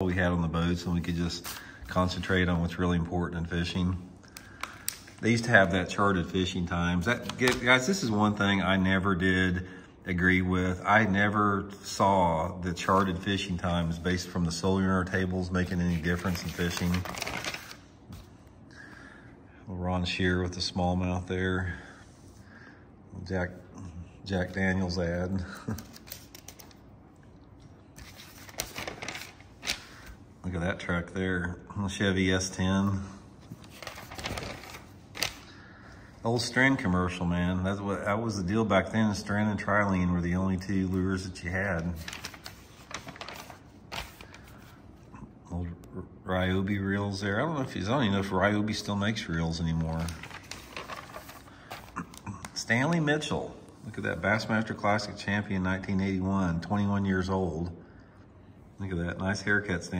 we had on the boats and we could just concentrate on what's really important in fishing. They used to have that charted fishing times. That guys, this is one thing I never did agree with. I never saw the charted fishing times based from the solar tables making any difference in fishing. Ron Shearer with the smallmouth there. Jack Jack Daniels ad. Look at that truck there, Chevy S10. Old Stren commercial, man. That's what that was the deal back then. Stren and Trilene were the only two lures that you had. Old Ryobi reels there. I don't know if he's. I don't even know if Ryobi still makes reels anymore. Stanley Mitchell. Look at that Bassmaster Classic champion 1981, 21 years old. Look at that nice haircut, Stanley.